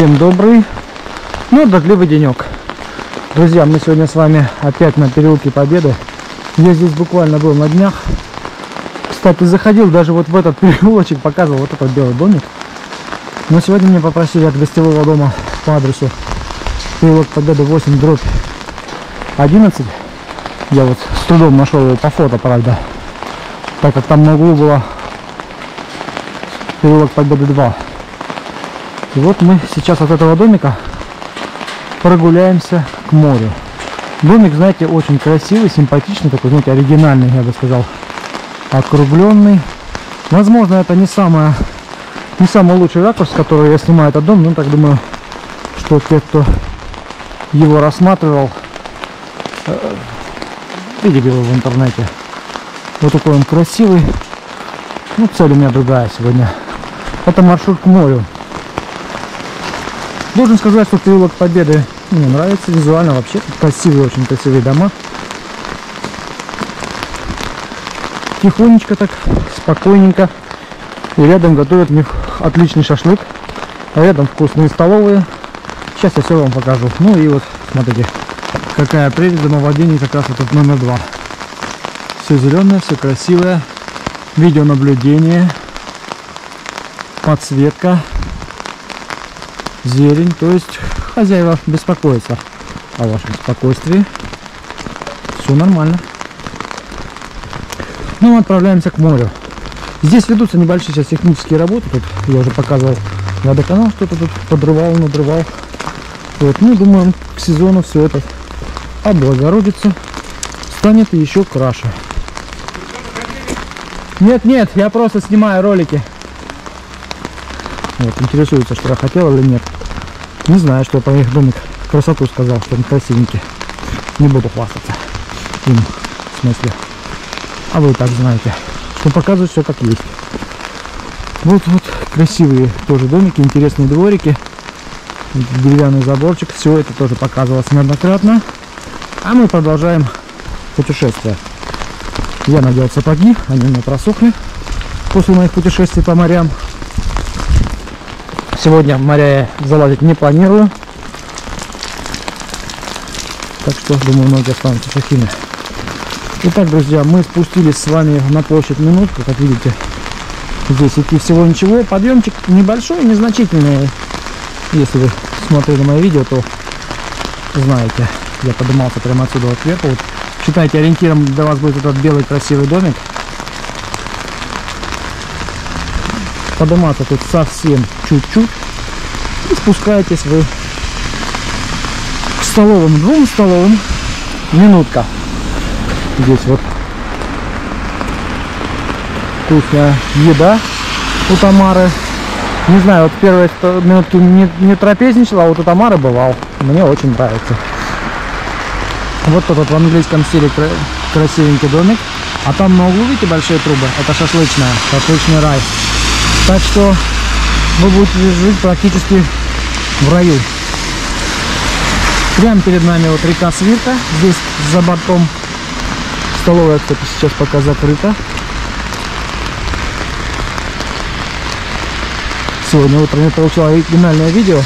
Всем добрый, ну, дождливый денек. Друзья, мы сегодня с вами опять на переулке Победы. Я здесь буквально был на днях. Кстати, заходил даже вот в этот переулочек, показывал вот этот белый домик. Но сегодня меня попросили от гостевого дома по адресу переулок Победы 8, дробь 11. Я вот с трудом нашел его по фото, правда. Так как там на углу было переулок Победы 2. И вот мы сейчас от этого домика прогуляемся к морю. Домик, знаете, очень красивый, симпатичный, такой, знаете, оригинальный, я бы сказал, округленный. Возможно, это не самое, не самый лучший ракурс, который я снимаю этот дом, но так думаю, что те, кто его рассматривал, э, видели его в интернете. Вот такой он красивый. Ну, цель у меня другая сегодня. Это маршрут к морю. Должен сказать, что переулок Победы мне нравится визуально вообще. Красивые, очень красивые дома. Тихонечко так, спокойненько. И рядом готовят мне отличный шашлык. А рядом вкусные столовые. Сейчас я все вам покажу. Ну и вот, смотрите, какая прелесть домовладений как раз этот номер два. Все зеленое, все красивое. Видеонаблюдение. Подсветка зелень. То есть хозяева беспокоятся о вашем спокойствии. Все нормально. Ну, отправляемся к морю. Здесь ведутся небольшие сейчас технические работы. Тут я уже показывал водоканал, кто-то тут подрывал, надрывал. Вот, ну, думаю, к сезону все это облагородится, станет еще краше. Нет, нет, я просто снимаю ролики. Вот, интересуется, что я хотел или нет. Не знаю, что про их домик красоту сказал, что он красивенький. Не буду хвастаться им, в смысле. А вы так знаете, что показывает все как есть. Вот вот красивые тоже домики, интересные дворики. Деревянный заборчик. Все это тоже показывалось неоднократно. А мы продолжаем путешествие. Я надел сапоги, они у меня просохли после моих путешествий по морям. Сегодня в моря залазить не планирую. Так что, думаю, ноги останутся сухими. Итак, друзья, мы спустились с вами на площадь минутку. Как видите, здесь идти всего ничего. Подъемчик небольшой, незначительный. Если вы смотрели мое видео, то знаете, я поднимался прямо отсюда вот сверху. Вот, считайте, ориентиром для вас будет этот белый красивый домик. Подниматься тут совсем чуть-чуть. И спускаетесь вы к столовым, двум столовым. Минутка. Здесь вот вкусная еда у Тамары. Не знаю, вот первые минутки не, не трапезничала, а вот у Тамары бывал. Мне очень нравится. Вот этот в английском стиле красивенький домик. А там на углу, видите, большие трубы? Это шашлычная, шашлычный рай так что вы будете жить практически в раю. Прямо перед нами вот река Свирка. Здесь за бортом столовая, кстати, сейчас пока закрыта. Сегодня утром я получил оригинальное видео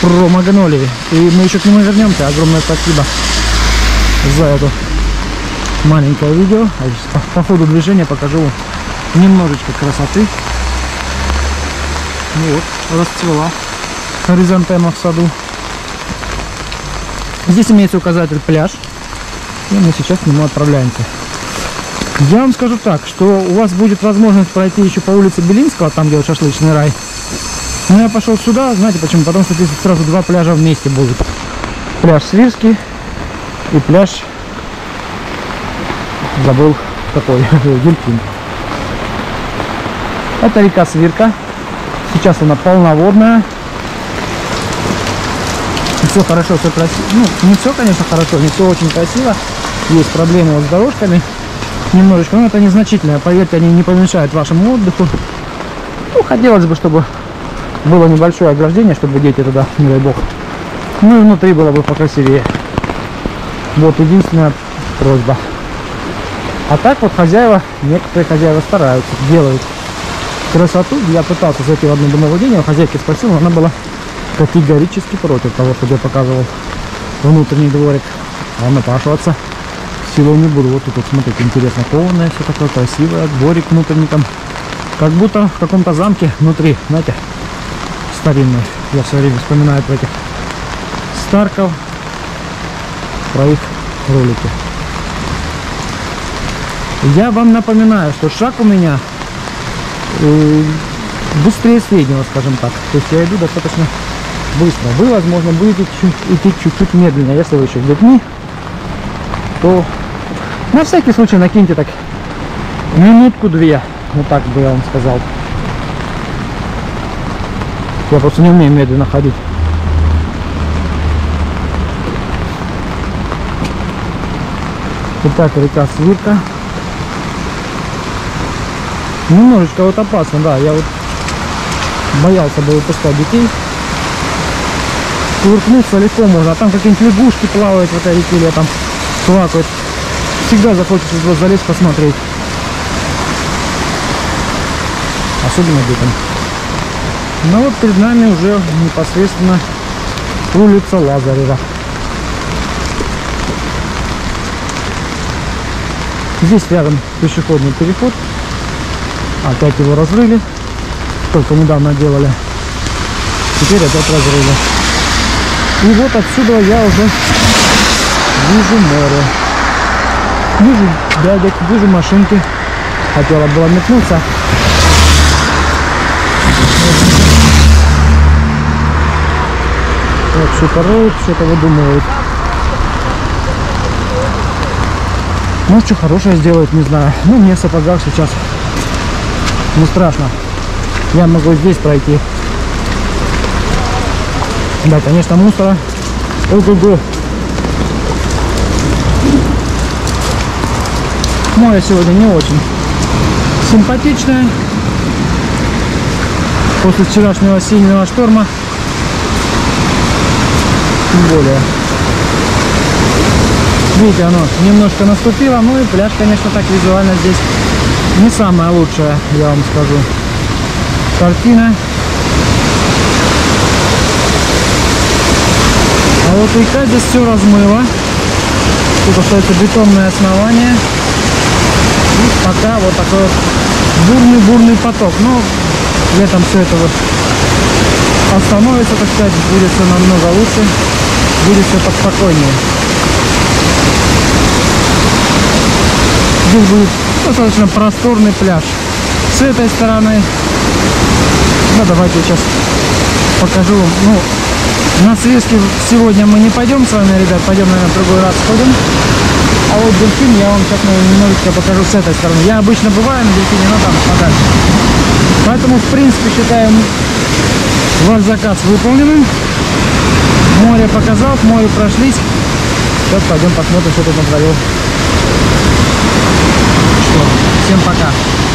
про магнолии. И мы еще к нему вернемся. Огромное спасибо за это маленькое видео. А по ходу движения покажу немножечко красоты вот, расцвела хоризонтема в саду. Здесь имеется указатель пляж. И мы сейчас к нему отправляемся. Я вам скажу так, что у вас будет возможность пройти еще по улице Белинского, там где шашлычный рай. Но я пошел сюда, знаете почему? Потому что здесь сразу два пляжа вместе будут. Пляж Свирский и пляж, забыл какой, Дельфин. Это река Свирка. Сейчас она полноводная. Все хорошо, все красиво. Ну, не все, конечно, хорошо, не все очень красиво. Есть проблемы вот с дорожками. Немножечко, но это незначительно. Поверьте, они не помешают вашему отдыху. Ну, хотелось бы, чтобы было небольшое ограждение, чтобы дети туда, не дай бог. Ну и внутри было бы покрасивее. Вот единственная просьба. А так вот хозяева, некоторые хозяева стараются, делают красоту. Я пытался зайти в одно домовладение, хозяйки спросил, она была категорически против того, чтобы я показывал внутренний дворик. А напрашиваться силой не буду. Вот тут вот, смотрите, интересно, кованное все такое красивое, дворик внутренний там. Как будто в каком-то замке внутри, знаете, старинный. Я все время вспоминаю про этих Старков, про их ролики. Я вам напоминаю, что шаг у меня быстрее среднего, скажем так. То есть я иду достаточно быстро. Вы, возможно, будете идти чуть-чуть медленнее. Если вы еще с детьми, то на всякий случай накиньте так минутку-две. Вот так бы я вам сказал. Я просто не умею медленно ходить. Итак, река Свирка. Немножечко вот опасно, да. Я вот боялся бы выпускать детей. Кувыркнуться легко можно, а там какие-нибудь лягушки плавают в этой реке или там квакают. Всегда захочется туда залезть посмотреть. Особенно детям. Ну вот перед нами уже непосредственно улица Лазарева. Здесь рядом пешеходный переход. Опять его разрыли. Только недавно делали. Теперь опять разрыли. И вот отсюда я уже вижу море. Вижу дядек, вижу машинки. Хотела было метнуться. Вот что-то роют, что-то выдумывают. Может, что хорошее сделают, не знаю. Ну, мне сапогах сейчас не страшно. Я могу здесь пройти. Да, конечно, мусора. Ого-го. Море сегодня не очень симпатичное. После вчерашнего сильного шторма. Тем более. Видите, оно немножко наступило. Ну и пляж, конечно, так визуально здесь не самая лучшая, я вам скажу. Картина. А вот река здесь все размыло. Тут остается бетонное основание. И пока вот такой вот бурный-бурный поток. Но летом все это вот остановится, так сказать, будет все намного лучше, будет все поспокойнее. Здесь будет достаточно просторный пляж. С этой стороны, ну давайте я сейчас покажу вам. Ну, на свежке сегодня мы не пойдем с вами, ребят, пойдем, наверное, в другой раз сходим. А вот дельфин я вам сейчас наверное, немножечко покажу с этой стороны. Я обычно бываю на дельфине, но там подальше. Поэтому, в принципе, считаем ваш заказ выполненным. Море показал, к морю прошлись. Сейчас пойдем посмотрим, что тут натворил. Что, всем пока.